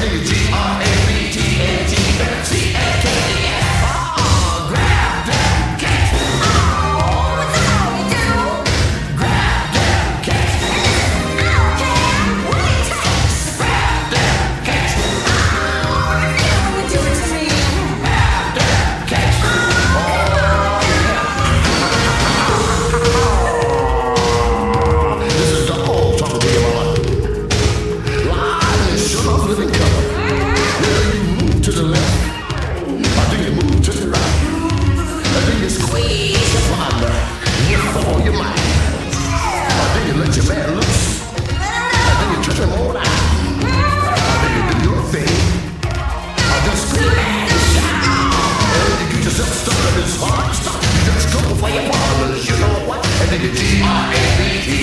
G-I Every